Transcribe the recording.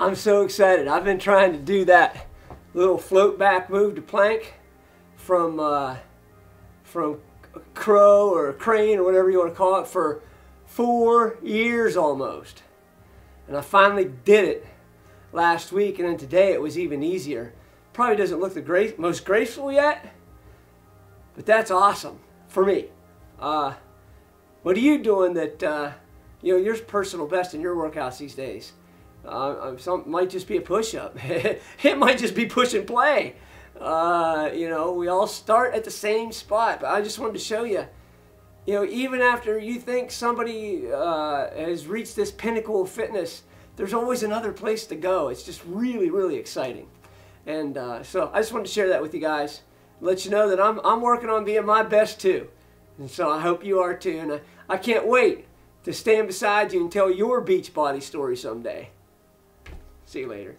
I'm so excited. I've been trying to do that little float back move to plank from uh, from crow or crane or whatever you want to call it for four years almost. And I finally did it last week and then today it was even easier. Probably doesn't look the great, most graceful yet, but that's awesome for me. Uh, what are you doing that, uh, you know, your personal best in your workouts these days? Uh, some might just be a push-up. it might just be push and play. Uh, you know, we all start at the same spot. But I just wanted to show you, you know, even after you think somebody uh, has reached this pinnacle of fitness, there's always another place to go. It's just really, really exciting. And uh, so I just wanted to share that with you guys. Let you know that I'm, I'm working on being my best too. And so I hope you are too. And I, I can't wait to stand beside you and tell your beach body story someday. See you later.